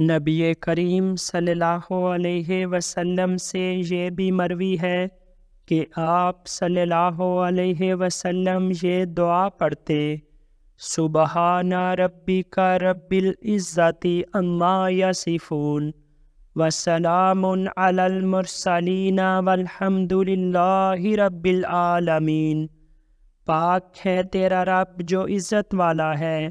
نبی کریم صلی اللہ علیہ وسلم سے یہ بھی مروی ہے کہ آپ صلی اللہ علیہ وسلم یہ دعا پڑھتے، سبحان ربی کا رب العزتی اما یصفون وسلام علی المرسلین والحمد للہ رب العالمین۔ پاک ہے تیرا رب جو عزت والا ہے۔